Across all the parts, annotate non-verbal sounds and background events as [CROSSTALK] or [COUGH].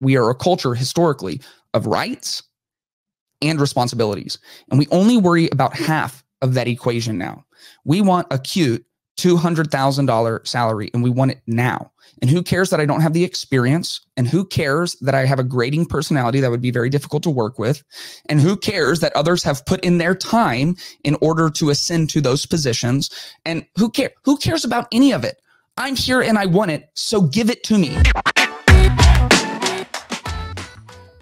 we are a culture historically of rights and responsibilities. And we only worry about half of that equation now. We want a cute $200,000 salary and we want it now. And who cares that I don't have the experience? And who cares that I have a grating personality that would be very difficult to work with? And who cares that others have put in their time in order to ascend to those positions? And who care who cares about any of it? I'm here and I want it, so give it to me.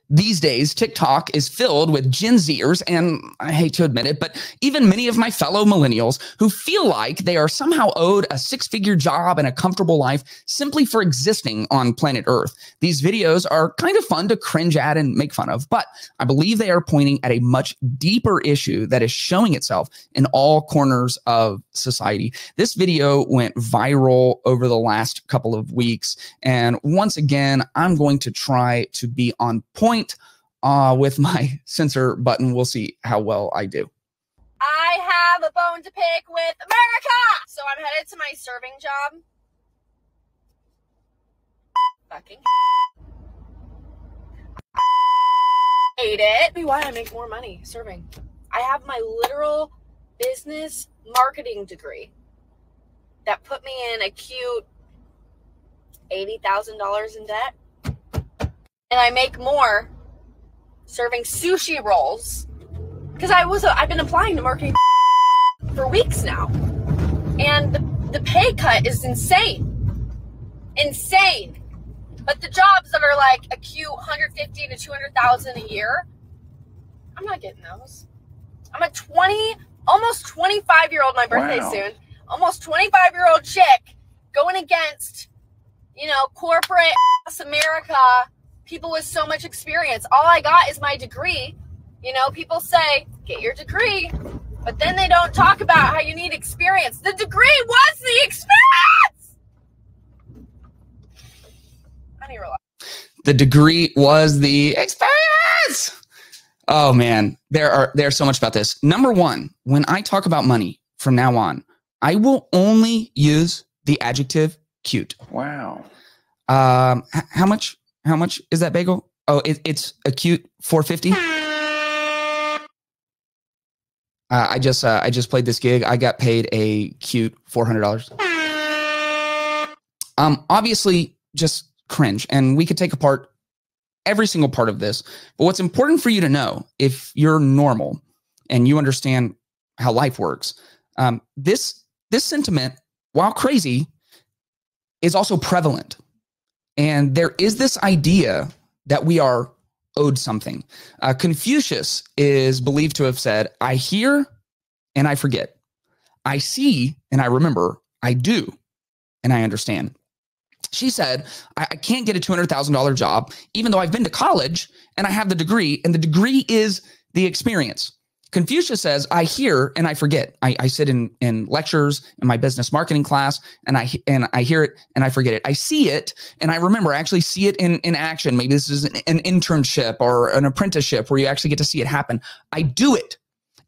These days, TikTok is filled with Gen Zers, and I hate to admit it, but even many of my fellow millennials who feel like they are somehow owed a six figure job and a comfortable life simply for existing on planet Earth. These videos are kind of fun to cringe at and make fun of, but I believe they are pointing at a much deeper issue that is showing itself in all corners of society. This video went viral over the last couple of weeks. And once again, I'm going to try to be on point point uh, with my [LAUGHS] censor button. We'll see how well I do. I have a bone to pick with America. So I'm headed to my serving job. Fucking [LAUGHS] hate it. Why I make more money serving. I have my literal business marketing degree that put me in a cute $80,000 in debt and I make more serving sushi rolls because I was I've been applying to marketing [LAUGHS] for weeks now, and the, the pay cut is insane, insane. But the jobs that are like a cute 150 to 200,000 a year, I'm not getting those. I'm a 20, almost 25 year old. My birthday wow. soon. Almost 25 year old chick going against, you know, corporate [LAUGHS] America people with so much experience. All I got is my degree. You know, people say, get your degree, but then they don't talk about how you need experience. The degree was the experience. I need to relax. The degree was the experience. Oh man, there are there's so much about this. Number one, when I talk about money from now on, I will only use the adjective cute. Wow. Um, h- how much how much is that bagel? Oh, it, it's a cute 450. Uh, I just uh, I just played this gig. I got paid a cute four hundred dollars. Um, obviously, just cringe, and we could take apart every single part of this. But what's important for you to know, if you're normal and you understand how life works, um, this this sentiment, while crazy, is also prevalent. And there is this idea that we are owed something. Uh, Confucius is believed to have said, I hear and I forget. I see and I remember. I do and I understand. She said, I, I can't get a $200,000 job, even though I've been to college and I have the degree, and the degree is the experience. Confucius says, I hear and I forget. I, I, sit in, in lectures in my business marketing class and I and I hear it and I forget it. I see it and I remember. I actually see it in, in action. Maybe this is an, an internship or an apprenticeship where you actually get to see it happen. I do it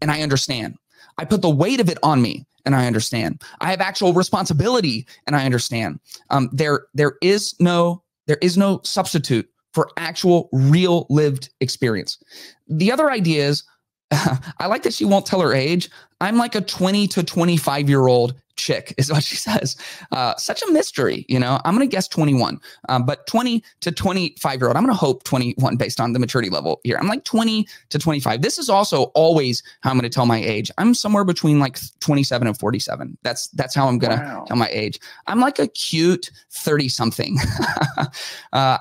and I understand. I put the weight of it on me and I understand. I have actual responsibility and I understand. Um, there there is no there is no substitute for actual real lived experience. The other idea is [LAUGHS] I like that she won't tell her age. I'm like a 20 to 25 year old chick, [LAUGHS] is what she says. Uh, such a mystery, you know. I'm going to guess 21, um, but 20 to 25 year old. I'm going to hope 21 based on the maturity level here. I'm like 20 to 25. This is also always how I'm going to tell my age. I'm somewhere between like 27 and 47. That's that's how I'm going to wow. tell my age. I'm like a cute 30 something. [LAUGHS] uh,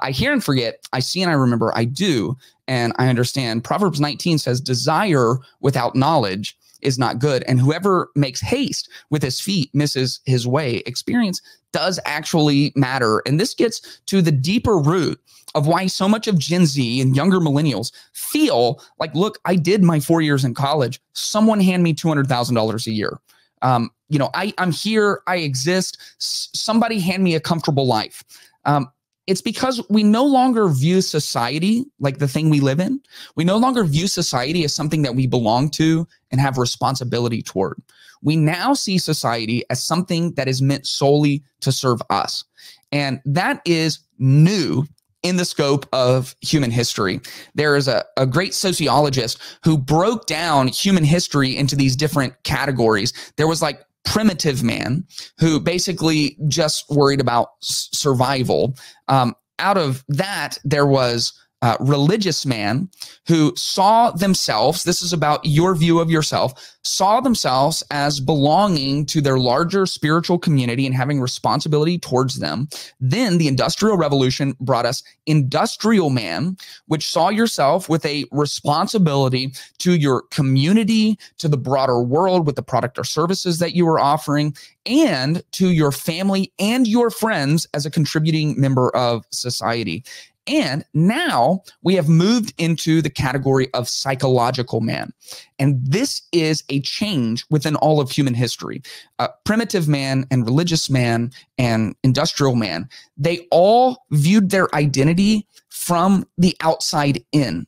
I hear and forget. I see and I remember. I do and I understand. Proverbs 19 says, Desire without knowledge is not good. And whoever makes haste with his feet misses his way. Experience does actually matter. And this gets to the deeper root of why so much of Gen Z and younger millennials feel like, look, I did my four years in college. Someone hand me $200,000 a year. Um, you know, I, I'm here, I exist. S- somebody hand me a comfortable life. Um, it's because we no longer view society like the thing we live in. We no longer view society as something that we belong to and have responsibility toward. We now see society as something that is meant solely to serve us. And that is new in the scope of human history. There is a, a great sociologist who broke down human history into these different categories. There was like primitive man who basically just worried about survival. Um, out of that, there was uh, religious man who saw themselves, this is about your view of yourself, saw themselves as belonging to their larger spiritual community and having responsibility towards them. Then the Industrial Revolution brought us industrial man, which saw yourself with a responsibility to your community, to the broader world with the product or services that you were offering, and to your family and your friends as a contributing member of society. And now we have moved into the category of psychological man. And this is a change within all of human history. Uh, primitive man and religious man and industrial man, they all viewed their identity from the outside in.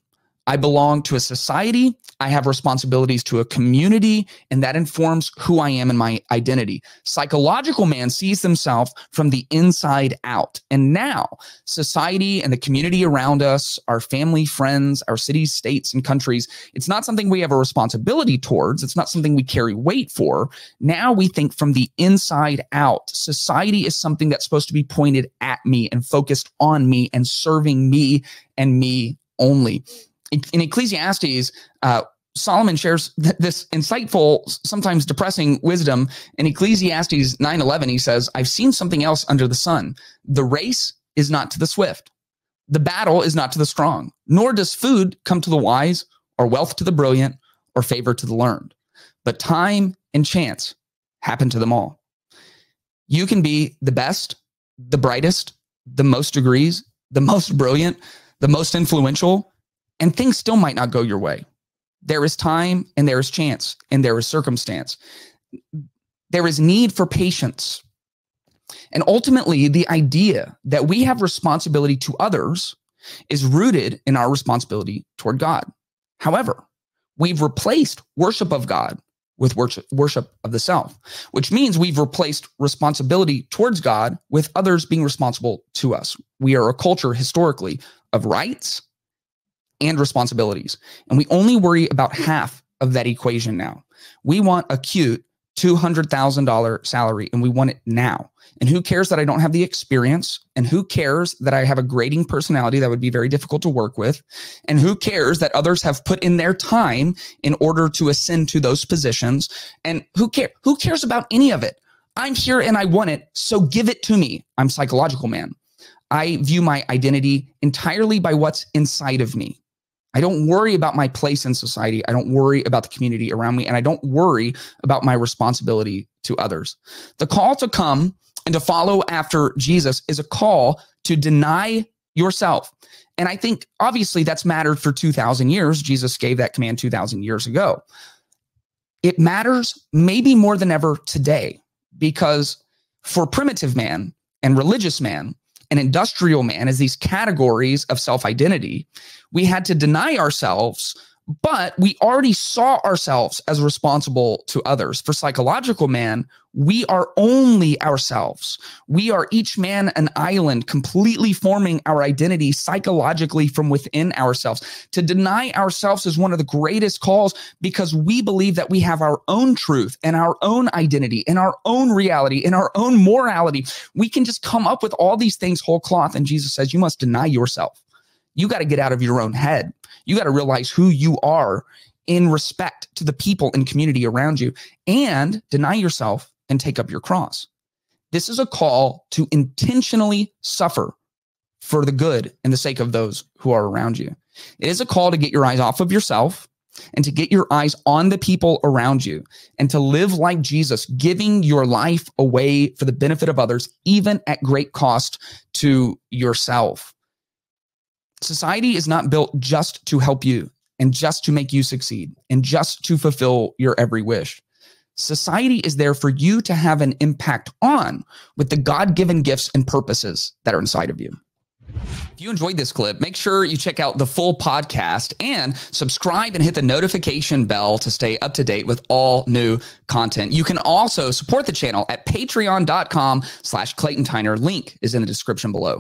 I belong to a society. I have responsibilities to a community, and that informs who I am and my identity. Psychological man sees themselves from the inside out. And now, society and the community around us, our family, friends, our cities, states, and countries, it's not something we have a responsibility towards. It's not something we carry weight for. Now we think from the inside out. Society is something that's supposed to be pointed at me and focused on me and serving me and me only in Ecclesiastes, uh, Solomon shares th- this insightful, sometimes depressing wisdom. In Ecclesiastes 9:11, he says, "I've seen something else under the sun. The race is not to the swift. The battle is not to the strong, nor does food come to the wise, or wealth to the brilliant, or favor to the learned. But time and chance happen to them all. You can be the best, the brightest, the most degrees, the most brilliant, the most influential, and things still might not go your way. There is time and there is chance and there is circumstance. There is need for patience. And ultimately, the idea that we have responsibility to others is rooted in our responsibility toward God. However, we've replaced worship of God with worship, of the self, which means we've replaced responsibility towards God with others being responsible to us. We are a culture historically of rights and responsibilities. And we only worry about half of that equation now. We want a cute $200,000 salary and we want it now. And who cares that I don't have the experience? And who cares that I have a grading personality that would be very difficult to work with? And who cares that others have put in their time in order to ascend to those positions? And who care who cares about any of it? I'm here and I want it, so give it to me. I'm psychological man. I view my identity entirely by what's inside of me. I don't worry about my place in society. I don't worry about the community around me. And I don't worry about my responsibility to others. The call to come and to follow after Jesus is a call to deny yourself. And I think obviously that's mattered for 2,000 years. Jesus gave that command 2,000 years ago. It matters maybe more than ever today because for primitive man and religious man, and industrial man as these categories of self identity, we had to deny ourselves but we already saw ourselves as responsible to others. For psychological man, we are only ourselves. We are each man an island, completely forming our identity psychologically from within ourselves. To deny ourselves is one of the greatest calls because we believe that we have our own truth and our own identity and our own reality and our own morality. We can just come up with all these things whole cloth. And Jesus says, You must deny yourself. You got to get out of your own head. You got to realize who you are in respect to the people and community around you and deny yourself and take up your cross. This is a call to intentionally suffer for the good and the sake of those who are around you. It is a call to get your eyes off of yourself and to get your eyes on the people around you and to live like Jesus, giving your life away for the benefit of others, even at great cost to yourself. Society is not built just to help you and just to make you succeed and just to fulfill your every wish. Society is there for you to have an impact on with the God given gifts and purposes that are inside of you. If you enjoyed this clip, make sure you check out the full podcast and subscribe and hit the notification bell to stay up to date with all new content. You can also support the channel at patreon.com slash Clayton Tyner. Link is in the description below.